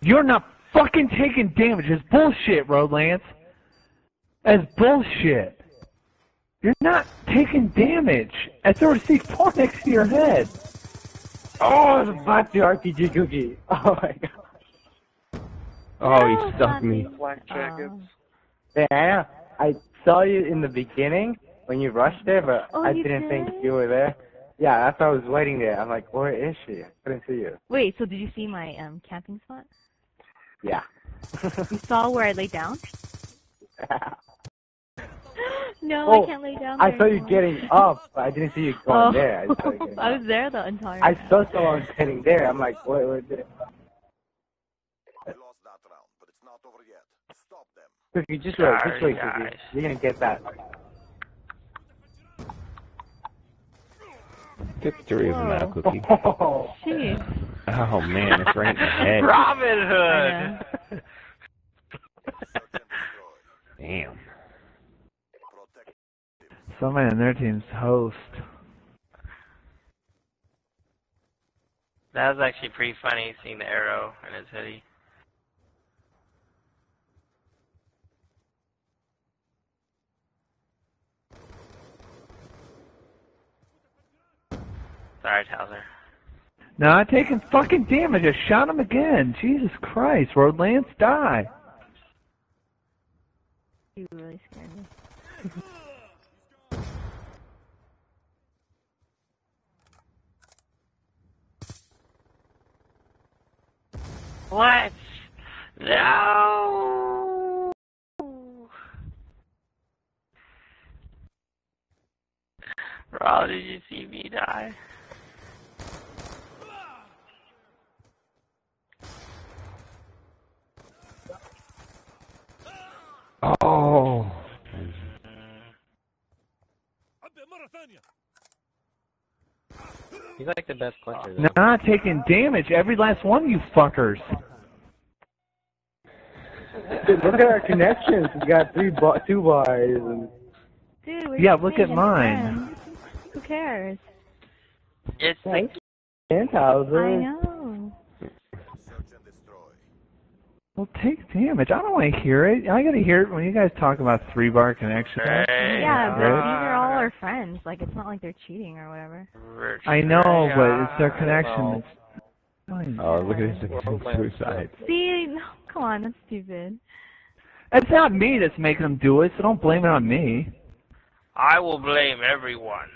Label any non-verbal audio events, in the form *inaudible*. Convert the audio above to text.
You're not fucking taking damage. It's bullshit, Road Lance. That's bullshit. You're not taking damage. As there was C4 next to your head. Oh, the bot the RPG cookie. *laughs* Oh my god. Oh, he stuck me. Black jackets. Um, Yeah, I saw you in the beginning when you rushed there, but Oh, I didn't think you were there. Yeah, that's why I was waiting there. I'm like, where is she? I couldn't see you. wait, so did you see my um camping spot? Yeah. *laughs* You saw where I laid down? *laughs* no, Oh, I can't lay down. I there saw you getting up, but I didn't see you *laughs* going Oh, there. I, you I was there the entire time. I time. saw someone getting there. I'm like, what, wait, wait. We lost that round, but it's not over yet. Stop them. Cookie, just wait, just wait, Cookie. You're gonna get that. Victory is now, Whoa. Cookie. Oh, Jeez. Oh man, it's right in the head. *laughs* Robin Hood. *laughs* Damn. Protect. Somebody on their team's host. That was actually pretty funny seeing the arrow in his hoodie. Sorry, Towser. Not taking fucking damage. I shot him again. Jesus Christ, Road Lance, die. You really scared me. *laughs* What? No! *laughs* Rob, did you see me die? Oh. He's like the best clincher. Not taking damage. Every last one you fuckers. Dude, look at our connections. We got three, bar, two bars, and Dude, we're Yeah, just look at mine. friends. Who cares? It's the Thanks. and Hauser. I know. Search and destroy. Well, take damage. I don't want to hear it. I gotta hear it when you guys talk about three bar connections. Hey, Yeah, but Right. these are all our. Like, it's not like they're cheating or whatever. I know, but it's their connection. It's, Oh, look at this *laughs* suicide. See, no, come on, that's stupid. it's not me that's making them do it, so don't blame it on me. I will blame everyone.